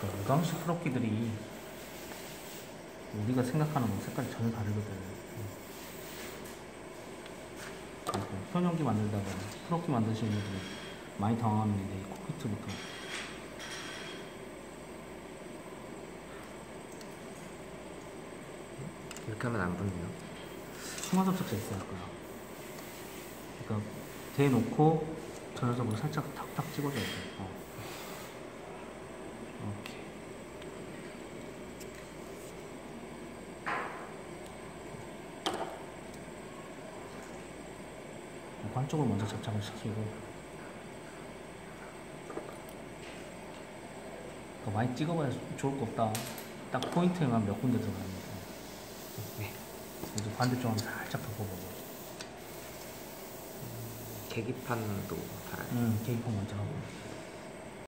고강식 프로키들이 우리가 생각하는 거 색깔이 전혀 다르거든. 그리고 현용기 만들다가 프로키 만드시는 분들이 많이 이제 이 코피트부터 이렇게 하면 안 붙네요. 승화 접착제 있어야 할 거야. 그러니까 대놓고 전화적으로 살짝 탁탁 찍어줘야 돼. 어. 관쪽을 먼저 접착을 시키고 더 많이 찍어봐야 좋을 거 없다. 딱 포인트에만 몇 군데 들어갑니다. 네. 이제 반대쪽 한번 살짝 덮어보고. 계기판도 달아요. 음, 계기판 먼저 하고.